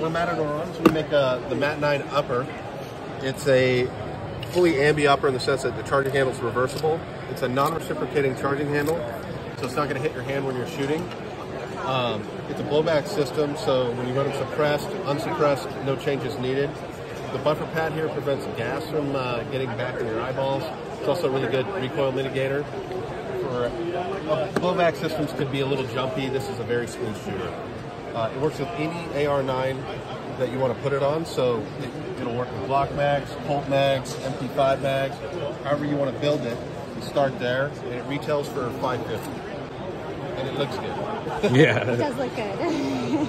the Matador on. So we make uh, the Mat 9 upper. It's a fully ambi upper in the sense that the charging handle is reversible. It's a non-reciprocating charging handle, so it's not going to hit your hand when you're shooting. Um, it's a blowback system, so when you run them suppressed, unsuppressed, no changes needed. The buffer pad here prevents gas from uh, getting back in your eyeballs. It's also a really good recoil mitigator. For uh, blowback systems could be a little jumpy. This is a very smooth shooter. Uh, it works with any AR9 that you want to put it on, so it, will work with Glock mags, Colt mags, MP5 mags, however you want to build it. You start there, and it retails for 550 and it looks good. Yeah. It does look good.